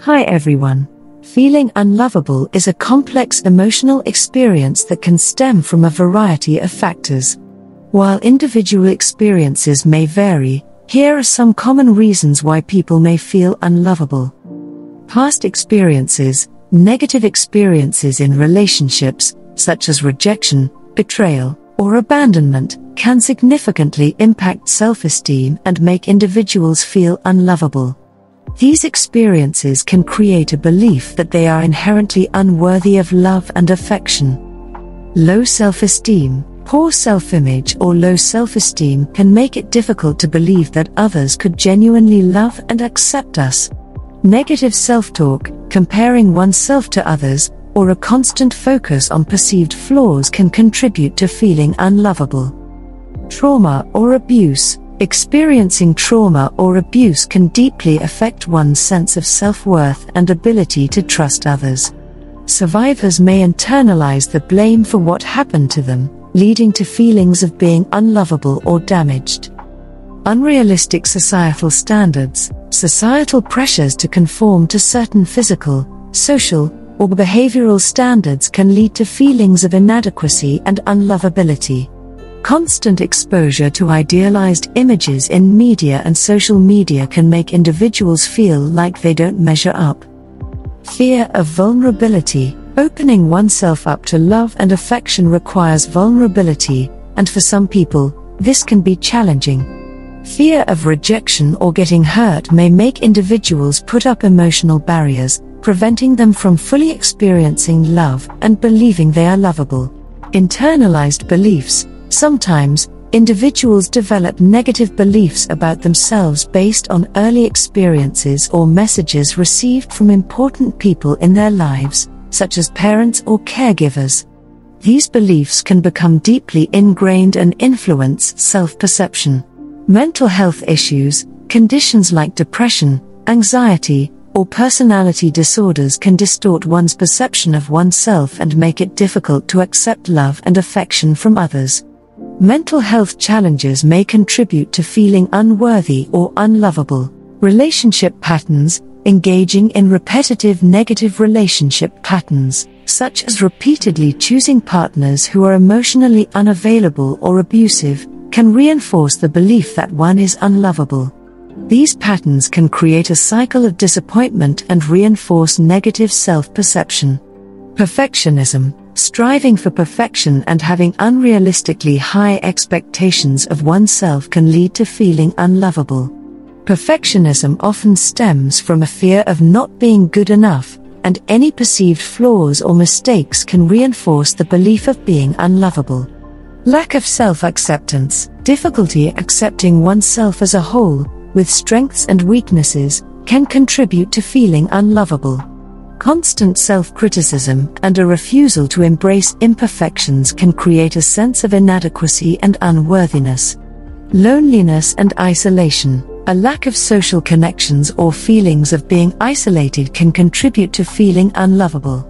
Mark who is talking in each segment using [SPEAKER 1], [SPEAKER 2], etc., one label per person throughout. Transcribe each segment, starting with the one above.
[SPEAKER 1] Hi everyone. Feeling unlovable is a complex emotional experience that can stem from a variety of factors. While individual experiences may vary, here are some common reasons why people may feel unlovable. Past experiences, negative experiences in relationships, such as rejection, betrayal, or abandonment, can significantly impact self esteem and make individuals feel unlovable. These experiences can create a belief that they are inherently unworthy of love and affection. Low self esteem, poor self image, or low self esteem can make it difficult to believe that others could genuinely love and accept us. Negative self talk, comparing oneself to others, or a constant focus on perceived flaws can contribute to feeling unlovable. Trauma or abuse, Experiencing trauma or abuse can deeply affect one's sense of self worth and ability to trust others. Survivors may internalize the blame for what happened to them, leading to feelings of being unlovable or damaged. Unrealistic societal standards, societal pressures to conform to certain physical, social, or behavioral standards can lead to feelings of inadequacy and unlovability. Constant exposure to idealized images in media and social media can make individuals feel like they don't measure up. Fear of vulnerability. Opening oneself up to love and affection requires vulnerability, and for some people, this can be challenging. Fear of rejection or getting hurt may make individuals put up emotional barriers, preventing them from fully experiencing love and believing they are lovable. Internalized beliefs, Sometimes, individuals develop negative beliefs about themselves based on early experiences or messages received from important people in their lives, such as parents or caregivers. These beliefs can become deeply ingrained and influence self perception. Mental health issues, conditions like depression, anxiety, or personality disorders can distort one's perception of oneself and make it difficult to accept love and affection from others. Mental health challenges may contribute to feeling unworthy or unlovable. Relationship patterns, engaging in repetitive negative relationship patterns, such as repeatedly choosing partners who are emotionally unavailable or abusive, can reinforce the belief that one is unlovable. These patterns can create a cycle of disappointment and reinforce negative self perception. Perfectionism, Striving for perfection and having unrealistically high expectations of oneself can lead to feeling unlovable. Perfectionism often stems from a fear of not being good enough, and any perceived flaws or mistakes can reinforce the belief of being unlovable. Lack of self acceptance, difficulty accepting oneself as a whole, with strengths and weaknesses, can contribute to feeling unlovable. Constant self criticism and a refusal to embrace imperfections can create a sense of inadequacy and unworthiness. Loneliness and isolation. A lack of social connections or feelings of being isolated can contribute to feeling unlovable.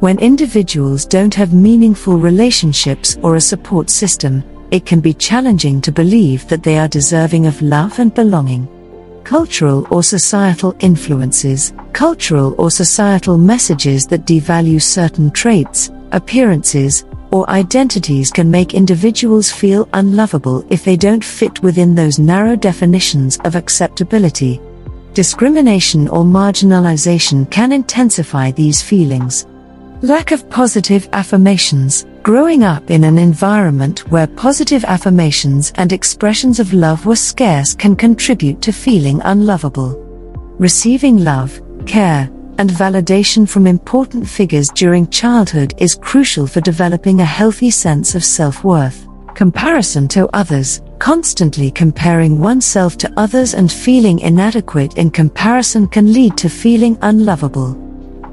[SPEAKER 1] When individuals don't have meaningful relationships or a support system, it can be challenging to believe that they are deserving of love and belonging. Cultural or societal influences, cultural or societal messages that devalue certain traits, appearances, or identities can make individuals feel unlovable if they don't fit within those narrow definitions of acceptability. Discrimination or marginalization can intensify these feelings. Lack of positive affirmations. Growing up in an environment where positive affirmations and expressions of love were scarce can contribute to feeling unlovable. Receiving love, care, and validation from important figures during childhood is crucial for developing a healthy sense of self worth. Comparison to others, constantly comparing oneself to others and feeling inadequate in comparison can lead to feeling unlovable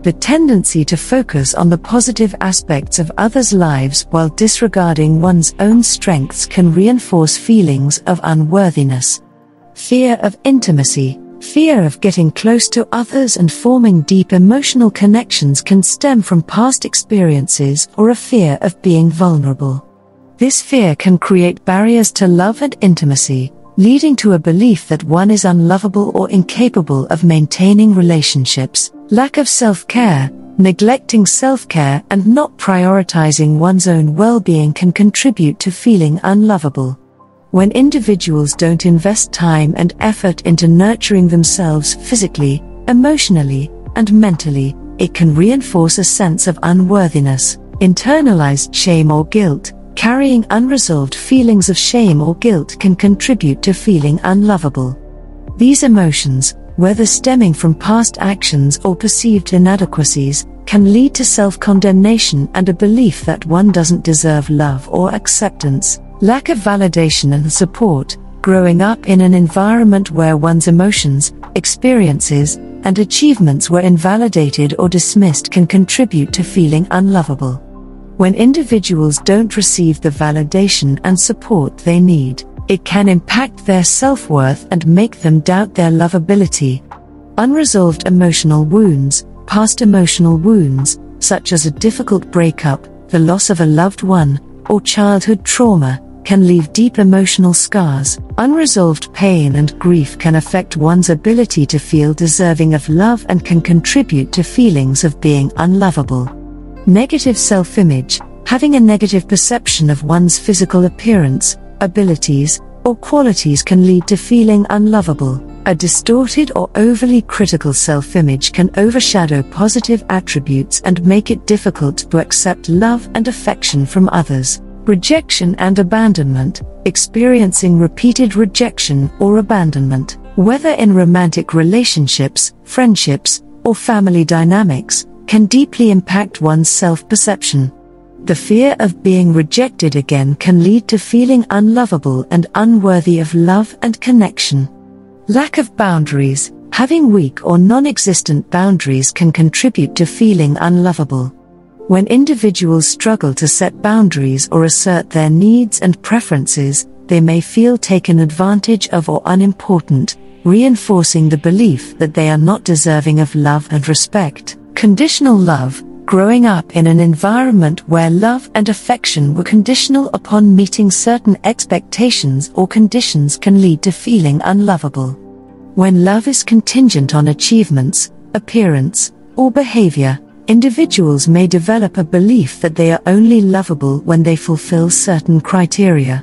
[SPEAKER 1] the tendency to focus on the positive aspects of others' lives while disregarding one's own strengths can reinforce feelings of unworthiness. Fear of intimacy, fear of getting close to others and forming deep emotional connections can stem from past experiences or a fear of being vulnerable. This fear can create barriers to love and intimacy, leading to a belief that one is unlovable or incapable of maintaining relationships. Lack of self-care, neglecting self-care and not prioritizing one's own well-being can contribute to feeling unlovable. When individuals don't invest time and effort into nurturing themselves physically, emotionally, and mentally, it can reinforce a sense of unworthiness, internalized shame or guilt. Carrying unresolved feelings of shame or guilt can contribute to feeling unlovable. These emotions, whether stemming from past actions or perceived inadequacies, can lead to self condemnation and a belief that one doesn't deserve love or acceptance. Lack of validation and support, growing up in an environment where one's emotions, experiences, and achievements were invalidated or dismissed can contribute to feeling unlovable. When individuals don't receive the validation and support they need, it can impact their self worth and make them doubt their lovability. Unresolved emotional wounds, past emotional wounds, such as a difficult breakup, the loss of a loved one, or childhood trauma, can leave deep emotional scars. Unresolved pain and grief can affect one's ability to feel deserving of love and can contribute to feelings of being unlovable. Negative self image, having a negative perception of one's physical appearance, abilities, or qualities can lead to feeling unlovable. A distorted or overly critical self image can overshadow positive attributes and make it difficult to accept love and affection from others rejection and abandonment, experiencing repeated rejection or abandonment, whether in romantic relationships, friendships, or family dynamics, can deeply impact one's self perception. The fear of being rejected again can lead to feeling unlovable and unworthy of love and connection. Lack of boundaries, having weak or non existent boundaries can contribute to feeling unlovable. When individuals struggle to set boundaries or assert their needs and preferences, they may feel taken advantage of or unimportant, reinforcing the belief that they are not deserving of love and respect. Conditional love, growing up in an environment where love and affection were conditional upon meeting certain expectations or conditions can lead to feeling unlovable. When love is contingent on achievements, appearance, or behavior, individuals may develop a belief that they are only lovable when they fulfill certain criteria.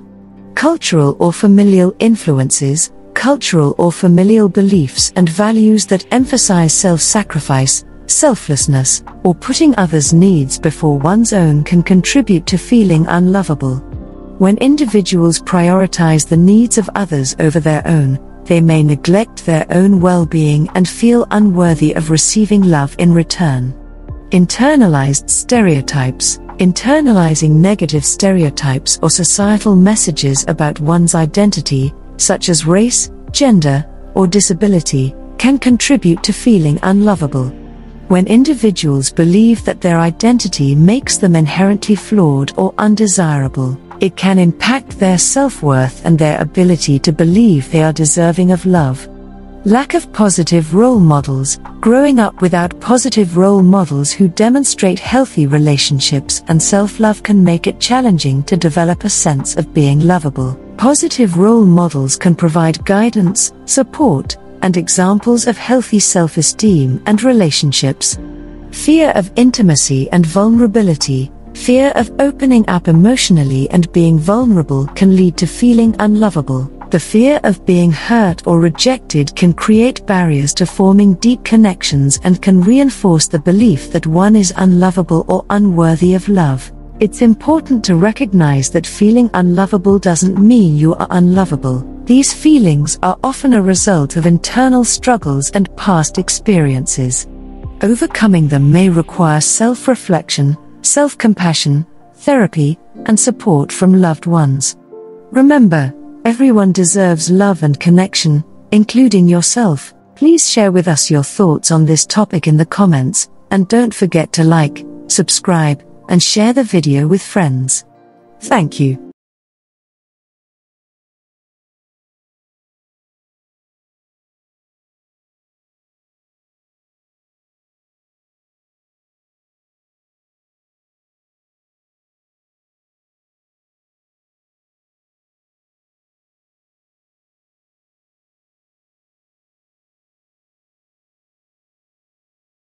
[SPEAKER 1] Cultural or familial influences, cultural or familial beliefs and values that emphasize self sacrifice, selflessness, or putting others' needs before one's own can contribute to feeling unlovable. When individuals prioritize the needs of others over their own, they may neglect their own well being and feel unworthy of receiving love in return. Internalized stereotypes, internalizing negative stereotypes or societal messages about one's identity, such as race, gender, or disability, can contribute to feeling unlovable. When individuals believe that their identity makes them inherently flawed or undesirable, it can impact their self worth and their ability to believe they are deserving of love. Lack of positive role models, growing up without positive role models who demonstrate healthy relationships and self love can make it challenging to develop a sense of being lovable. Positive role models can provide guidance, support, and examples of healthy self esteem and relationships. Fear of intimacy and vulnerability, fear of opening up emotionally and being vulnerable can lead to feeling unlovable. The fear of being hurt or rejected can create barriers to forming deep connections and can reinforce the belief that one is unlovable or unworthy of love. It's important to recognize that feeling unlovable doesn't mean you are unlovable. These feelings are often a result of internal struggles and past experiences. Overcoming them may require self reflection, self compassion, therapy, and support from loved ones. Remember, Everyone deserves love and connection, including yourself. Please share with us your thoughts on this topic in the comments, and don't forget to like, subscribe, and share the video with friends. Thank you.